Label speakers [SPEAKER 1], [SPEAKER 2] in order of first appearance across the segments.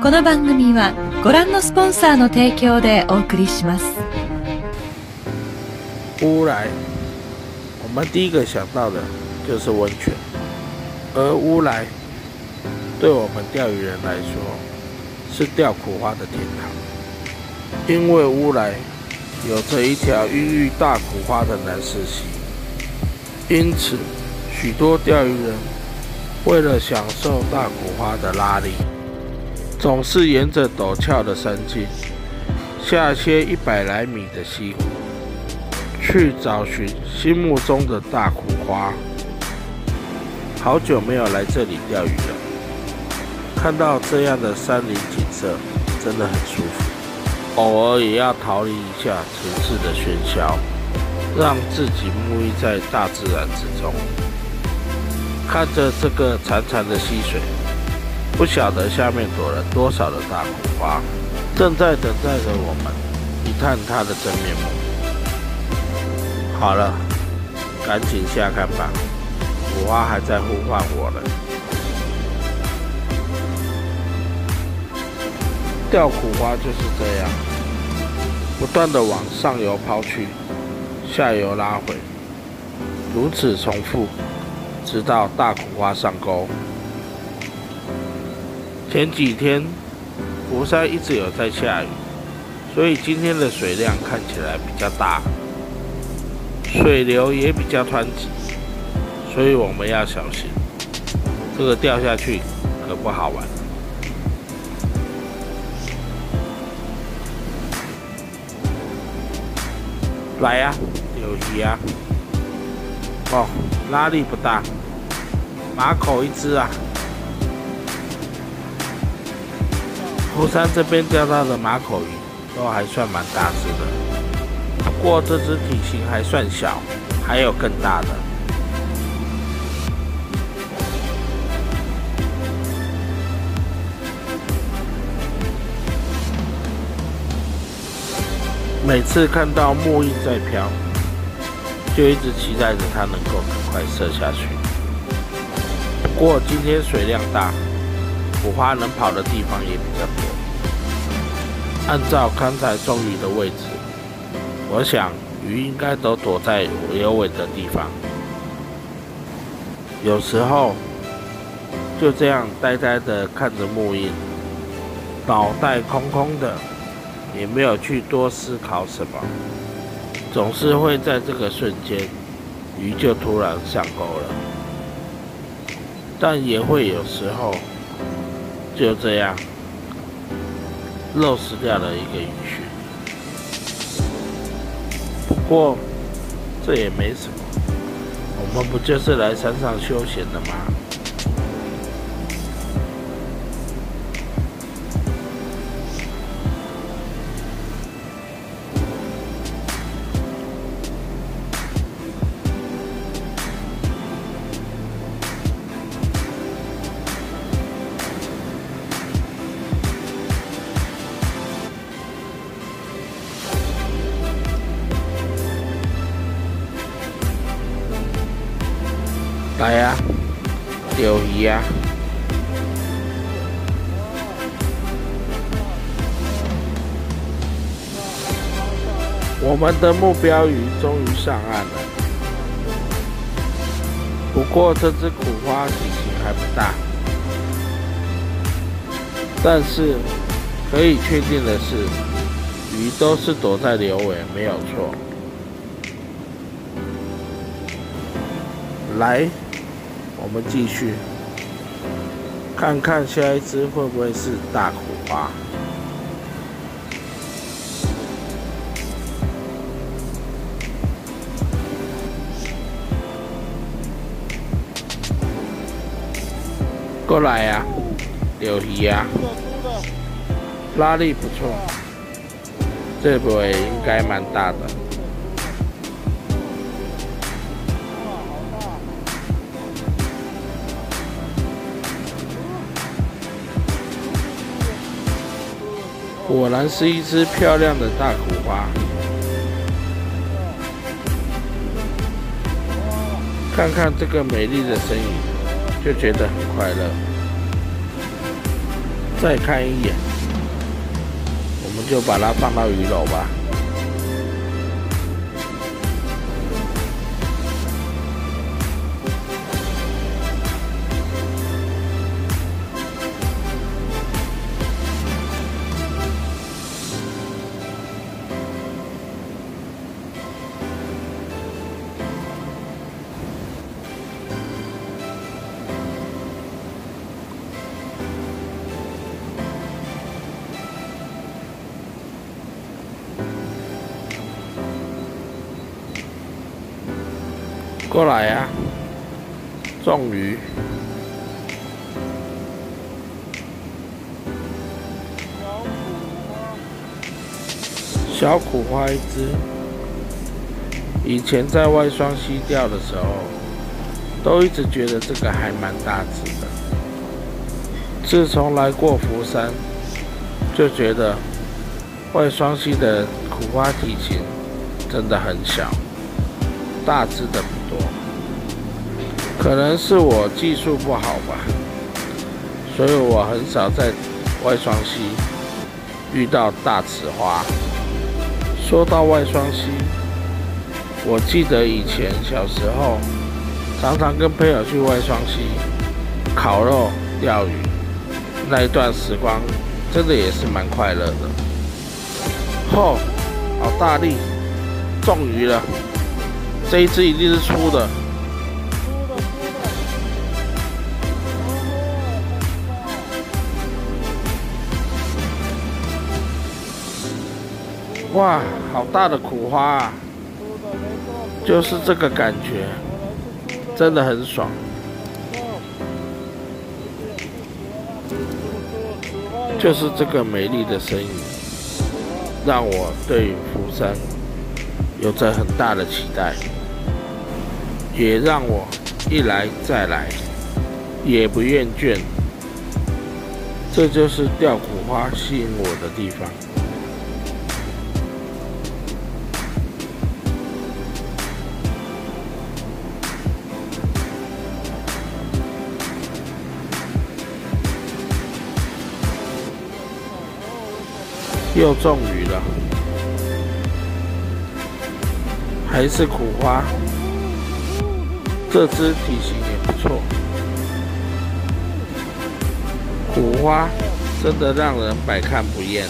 [SPEAKER 1] この番組はご覧のスポンサーの提供でお送りします。
[SPEAKER 2] 乌来，我们第一个想到的就是温泉，而乌来对我们钓鱼人来说是钓苦花的天堂，因为乌来有着一条孕育大苦花的南势溪，因此许多钓鱼人为了享受大苦花的拉力， 总是沿着陡峭的山径下切一百来米的溪谷。去找寻心目中的大苦花。好久没有来这里钓鱼了，看到这样的山林景色，真的很舒服。偶尔也要逃离一下城市的喧嚣，让自己沐浴在大自然之中。看着这个潺潺的溪水，不晓得下面躲了多少的大苦花，正在等待着我们一探它的真面目。好了，赶紧下看吧，苦花还在呼唤我呢。钓苦花就是这样，不断的往上游抛去，下游拉回，如此重复，直到大苦花上钩。前几天福山一直有在下雨，所以今天的水量看起来比较大。水流也比较湍急，所以我们要小心，这个掉下去可不好玩。来呀，有鱼呀！哦，拉力不大，马口一只啊。湖山这边钓到的马口鱼都还算蛮大只的。不过这只体型还算小，还有更大的。每次看到墨印在飘，就一直期待着它能够赶快射下去。不过今天水量大，五花能跑的地方也比较多。按照刚才中鱼的位置。我想鱼应该都躲在有尾的地方，有时候就这样呆呆的看着木印，脑袋空空的，也没有去多思考什么，总是会在这个瞬间，鱼就突然上钩了，但也会有时候就这样漏失掉了一个鱼群。不过，这也没什么，我们不就是来山上休闲的吗？来呀，钓鱼呀！我们的目标鱼终于上岸了。不过这只苦花体型还不大，但是可以确定的是，鱼都是躲在流尾，没有错。来。我们继续看看下一只会不会是大苦瓜。过来呀，钓鱼呀，拉力不错，这尾应该蛮大的。果然是一只漂亮的大苦瓜，看看这个美丽的身影，就觉得很快乐。再看一眼，我们就把它放到鱼篓吧。过来呀，中鱼，小苦花一只。以前在外双溪钓的时候，都一直觉得这个还蛮大只的。自从来过福山，就觉得外双溪的苦花体型真的很小，大只的。可能是我技术不好吧，所以我很少在外双溪遇到大雌花。说到外双溪，我记得以前小时候常常跟朋友去外双溪烤肉、钓鱼，那一段时光真的也是蛮快乐的。吼，好大力，中鱼了！这一只一定是粗的。哇，好大的苦花啊！就是这个感觉，真的很爽。就是这个美丽的身影，让我对福山有着很大的期待，也让我一来再来，也不厌倦。这就是钓苦花吸引我的地方。又中鱼了，还是苦花，这只体型也不错。苦花真的让人百看不厌，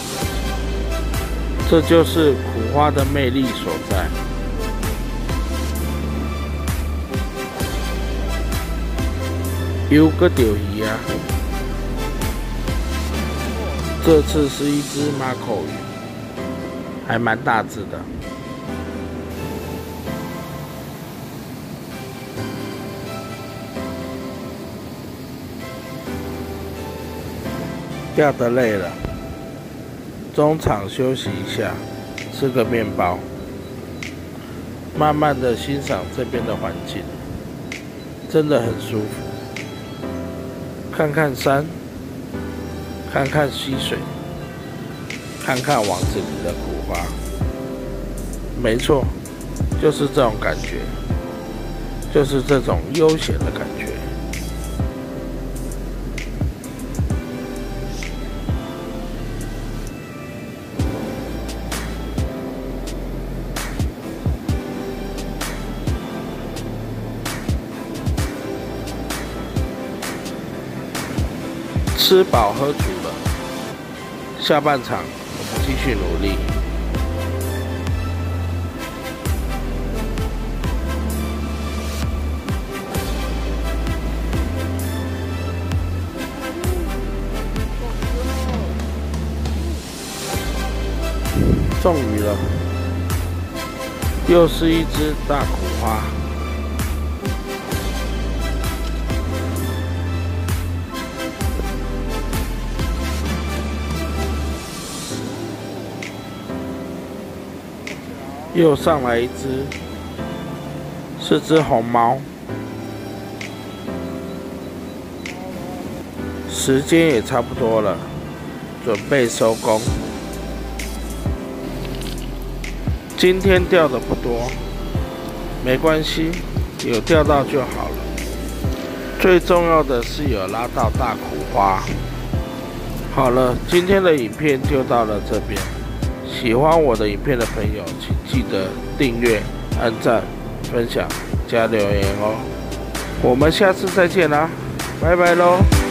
[SPEAKER 2] 这就是苦花的魅力所在。有个钓鱼啊！这次是一只马口鱼，还蛮大只的。钓得累了，中场休息一下，吃个面包，慢慢的欣赏这边的环境，真的很舒服。看看山。看看溪水，看看网子里的苦花，没错，就是这种感觉，就是这种悠闲的感觉。吃饱喝足。下半场，我们继续努力。中鱼了，又是一只大苦花。又上来一只，是只红猫。时间也差不多了，准备收工。今天钓的不多，没关系，有钓到就好了。最重要的是有拉到大苦花，好了，今天的影片就到了这边。喜欢我的影片的朋友，请记得订阅、按赞、分享、加留言哦。我们下次再见啦，拜拜喽。